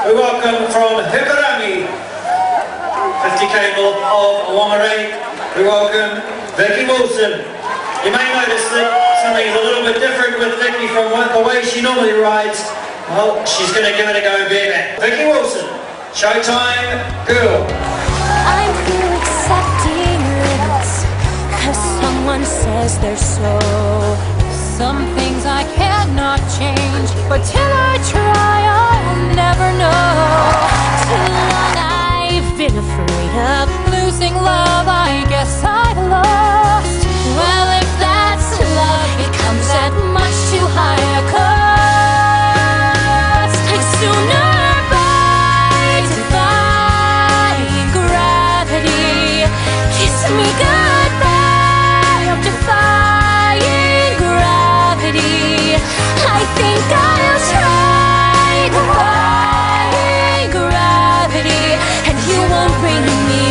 We welcome from Hikurangi, 50k north of Whangarei, we welcome Vicki Wilson. You may notice that something is a little bit different with Vicki from the way she normally rides. Well, she's going to give it a go bareback. Vicki Wilson, Showtym Girl. I'm here accepting limits Cause someone says they're so Some things I cannot change But till I try Afraid of losing love, I guess I bring me.